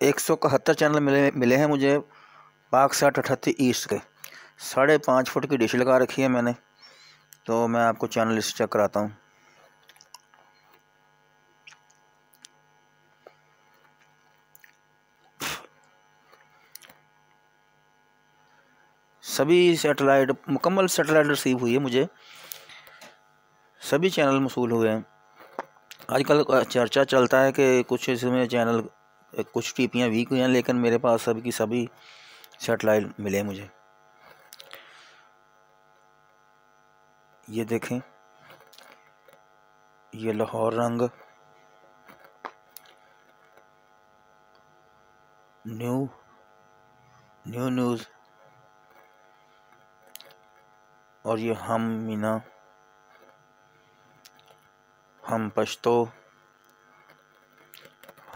एक सौ इकहत्तर चैनल मिले मिले हैं मुझे पाक साठ अठत्ती ईस्ट के। साढ़े पाँच फुट की डिश लगा रखी है मैंने तो मैं आपको चैनल लिस्ट चेक कराता हूँ। सभी सेटेलाइट, मुकम्मल सेटेलाइट रिसीव हुई है मुझे। सभी चैनल मसूल हुए हैं। आजकल चर्चा चलता है कि कुछ इसमें चैनल कुछ टीपियाँ वीक हुई हैं, लेकिन मेरे पास सभी की सभी सेटेलाइट मिले मुझे। ये देखें, ये लाहौर रंग, न्यू न्यू न्यूज़, और ये हम Meena, Hum Pashto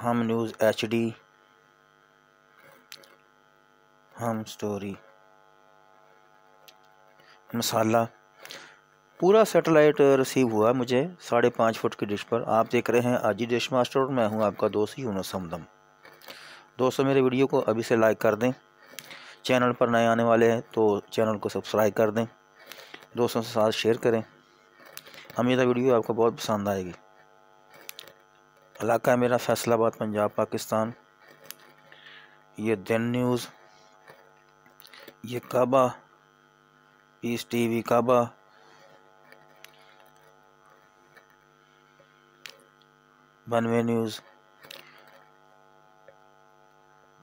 Hum news H D Hum story, Masala. पूरा सेटेलाइट रिसीव हुआ मुझे साढ़े पाँच फुट की डिश पर। आप देख रहे हैं आजी डिश मास्टर और मैं हूँ आपका दोस्त यूनुस हमदम। दोस्तों, मेरे वीडियो को अभी से लाइक कर दें। चैनल पर नए आने वाले हैं तो चैनल को सब्सक्राइब कर दें। दोस्तों के साथ शेयर करें। हमें है वीडियो आपको बहुत पसंद आएगी। इलाका है मेरा, फैसलाबाद, पंजाब, पाकिस्तान। ये दिन न्यूज़, ये काबा पीस टीवी काबा। बनवे न्यूज़।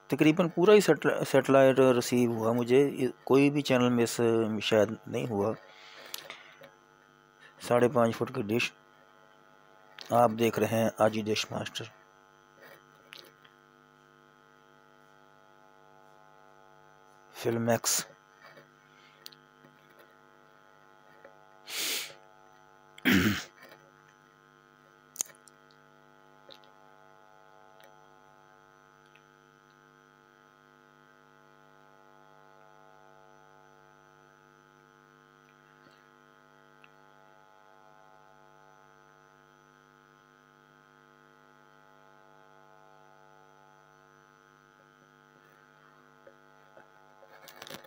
तकरीबन पूरा ही सेटेलाइट रिसीव हुआ मुझे। कोई भी चैनल मिस, शायद नहीं हुआ। साढ़े पाँच फुट की डिश। आप देख रहे हैं आजी देश मास्टर। फिल्मैक्स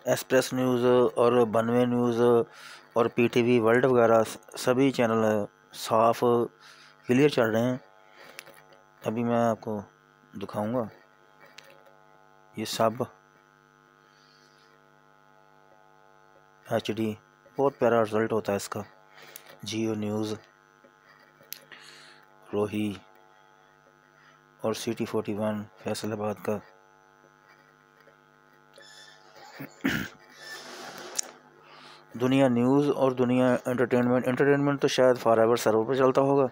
एक्सप्रेस न्यूज़ और बनवे न्यूज़ और पीटीवी वर्ल्ड वगैरह सभी चैनल साफ़ क्लियर चल रहे हैं। अभी मैं आपको दिखाऊँगा। ये सब एच डी बहुत प्यारा रिज़ल्ट होता है इसका। जियो न्यूज़ रोही और C T forty one Faisalabad का। दुनिया न्यूज़ और दुनिया एंटरटेनमेंट एंटरटेनमेंट तो शायद फॉर एवर सर्वर पर चलता होगा,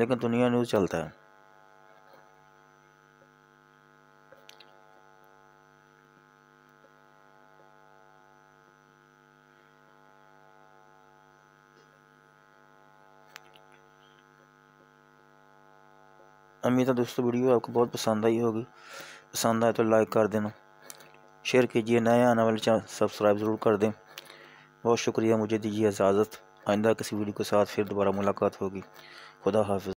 लेकिन दुनिया न्यूज़ चलता है। है दोस्तों, वीडियो आपको बहुत पसंद आई होगी। पसंद आए तो लाइक कर देना। शेयर कीजिए, नए आने वाले चैनल सब्सक्राइब ज़रूर कर दें। बहुत शुक्रिया, मुझे दीजिए इजाज़त। आइंदा किसी वीडियो के साथ फिर दोबारा मुलाकात होगी। खुदा हाफिज़।